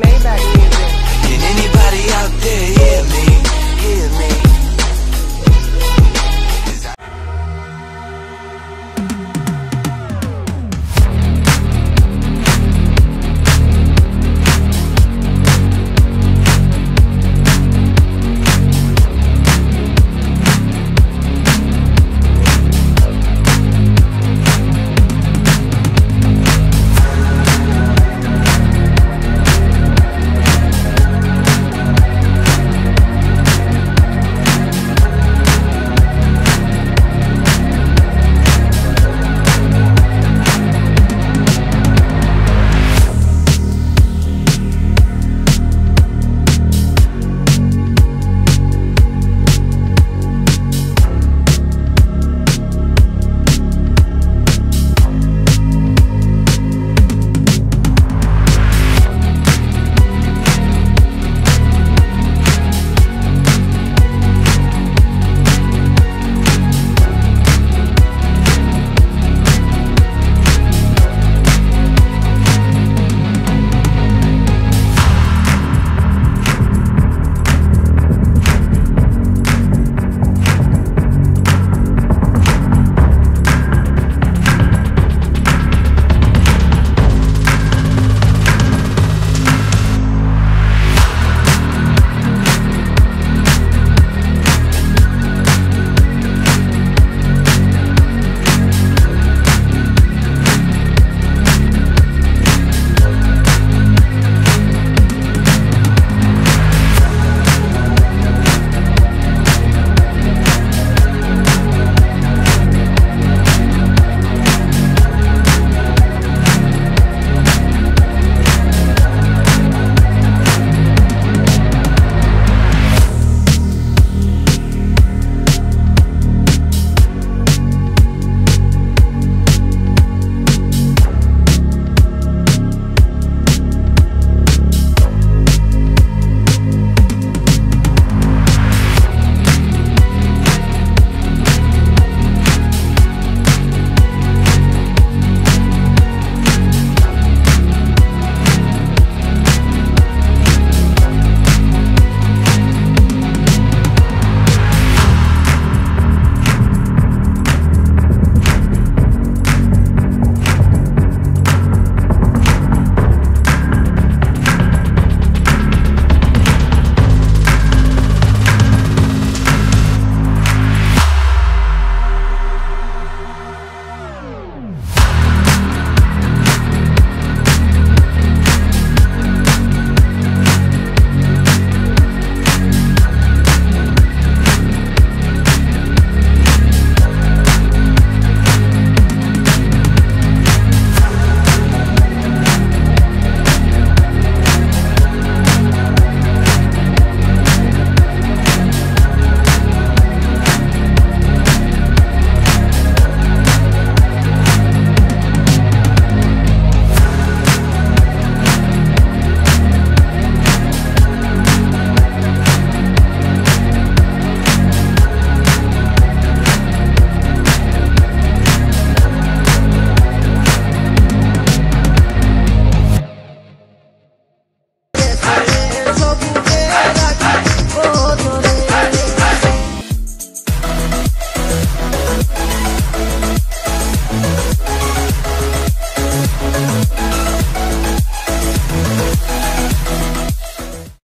Maybach music. Can anybody out there hear